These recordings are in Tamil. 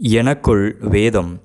எனக்குள் வேதம்.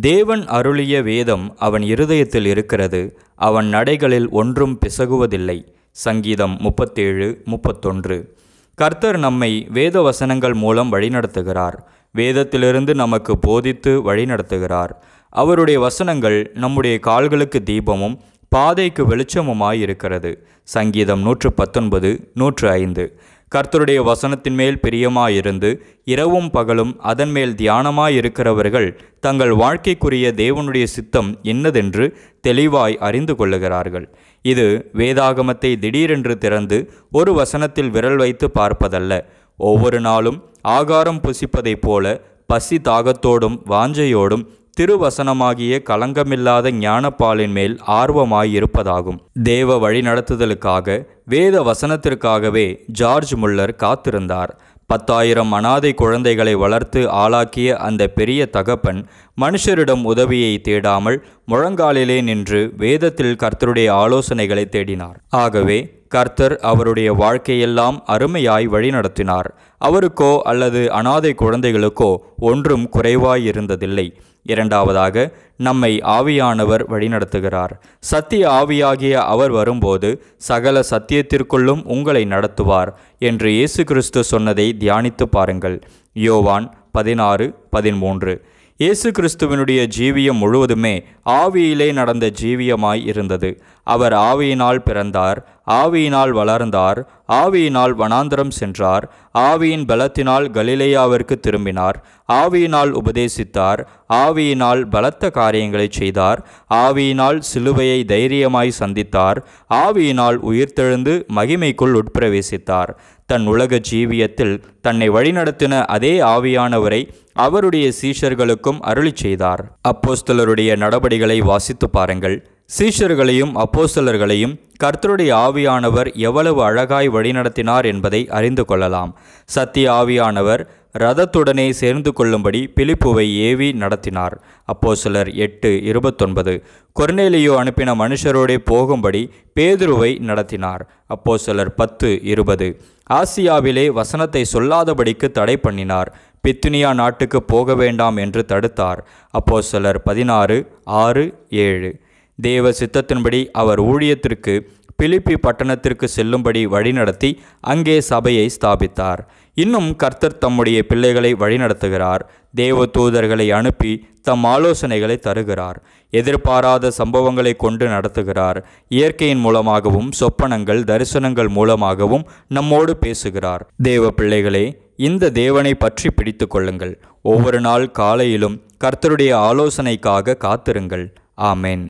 தேவன் அருளிய வேதம் அவன் இருதயத்தில் இருக்கிறது. அவன் நடைகளில் ஒன்றும் பிசகுவதில்லை. சங்கீதம் முப்பத்தேழு முப்பத்தொன்று. கர்த்தர் நம்மை வேத வசனங்கள் மூலம் வழிநடத்துகிறார். வேதத்திலிருந்து நமக்கு போதித்து வழிநடத்துகிறார். அவருடைய வசனங்கள் நம்முடைய கால்களுக்கு தீபமும் பாதைக்கு வெளிச்சமுமாய் இருக்கிறது சங்கீதம் நூற்று பத்தொன்பது நூற்று ஐந்து. கர்த்தருடைய வசனத்தின் மேல் பிரியமாயிருந்து இரவும் பகலும் அதன் மேல் தியானமாயிருக்கிறவர்கள் தங்கள் வாழ்க்கைக்குரிய தேவனுடைய சித்தம் என்னதென்று தெளிவாய் அறிந்து கொள்ளுகிறார்கள். இது வேதாகமத்தை திடீரென்று திறந்து ஒரு வசனத்தில் விரல் வைத்து பார்ப்பதல்ல. ஒவ்வொரு நாளும் ஆகாரம் புசிப்பதைப் போல பசி தாகத்தோடும் வாஞ்சையோடும் திருவசனமாகிய கலங்கமில்லாத ஞானப்பாலின் மேல் ஆர்வமாயிருப்பதாகும். தேவ வழிநடத்துதலுக்காக வேத வசனத்திற்காகவே ஜார்ஜ் முல்லர் காத்திருந்தார். பத்தாயிரம் அனாதை குழந்தைகளை வளர்த்து ஆளாக்கிய அந்த பெரிய தகப்பன் மனுஷரிடம் உதவியை தேடாமல் முழங்காலிலே நின்று வேதத்தில் கர்த்தருடைய ஆலோசனைகளை தேடினார். ஆகவே கர்த்தர் அவருடைய வாழ்க்கையெல்லாம் அருமையாய் வழிநடத்தினார். அவருக்கோ அல்லது அனாதை குழந்தைகளுக்கோ ஒன்றும் குறைவாயிருந்ததில்லை. இரண்டாவதாக நம்மை ஆவியானவர் வழிநடத்துகிறார். சத்திய ஆவியாகிய அவர் வரும்போது சகல சத்தியத்திற்குள்ளும் உங்களை நடத்துவார் என்று இயேசு கிறிஸ்து சொன்னதை தியானித்து பாருங்கள். யோவான் பதினாறு பதிமூன்று. இயேசு கிறிஸ்துவனுடைய ஜீவியம் முழுவதுமே ஆவியிலே நடந்த ஜீவியமாய் இருந்தது. அவர் ஆவியினால் பிறந்தார் ஆவியினால் வளர்ந்தார் ஆவியினால் வனாந்தரம் சென்றார் ஆவியின் பலத்தினால் கலிலேயாவிற்கு திரும்பினார் ஆவியினால் உபதேசித்தார் ஆவியினால் பலத்த காரியங்களை செய்தார் ஆவியினால் சிலுவையை தைரியமாய் சந்தித்தார் ஆவியினால் உயிர்த்தெழுந்து மகிமைக்குள் உட்பிரவேசித்தார். தன் உலக ஜீவியத்தில் தன்னை வழிநடத்தின அதே ஆவியானவரை அவருடைய சீஷர்களுக்கும் அருளி செய்தார். அப்போஸ்தலருடைய நடபடிகளை வாசித்து பாருங்கள். சீஷர்களையும் அப்போஸ்தலர்களையும் கர்த்தருடைய ஆவியானவர் எவ்வளவு அழகாய் வழிநடத்தினார் என்பதை அறிந்து கொள்ளலாம். சத்திய ஆவியானவர் ரதத்துடனே சேர்ந்து கொள்ளும்படி பிலிப்புவை ஏவி நடத்தினார். அப்போ சிலர் எட்டு இருபத்தொன்பது. கொர்னேலியோ அனுப்பின மனுஷரோடே போகும்படி பேதுருவை நடத்தினார். அப்போ சிலர் பத்து இருபது. ஆசியாவிலே வசனத்தை சொல்லாதபடிக்கு தடை பண்ணினார். பித்துனியா நாட்டுக்கு போக வேண்டாம் என்று தடுத்தார். அப்போ சிலர் பதினாறு ஆறு ஏழு. தேவ சித்தத்தின்படி அவர் ஊழியத்திற்கு பிலிப்பி பட்டணத்திற்கு செல்லும்படி வழிநடத்தி அங்கே சபையை ஸ்தாபித்தார். இன்னும் கர்த்தர் தம்முடைய பிள்ளைகளை வழிநடத்துகிறார் தேவ தூதர்களை அனுப்பி தம் ஆலோசனைகளை தருகிறார். எதிர்பாராத சம்பவங்களை கொண்டு நடத்துகிறார். இயற்கையின் மூலமாகவும் சொப்பனங்கள் தரிசனங்கள் மூலமாகவும் நம்மோடு பேசுகிறார். தேவ பிள்ளைகளே இந்த தேவனை பற்றி பிடித்து கொள்ளுங்கள். ஒவ்வொரு நாள் காலையிலும் கர்த்தருடைய ஆலோசனைக்காக காத்திருங்கள். ஆமேன்.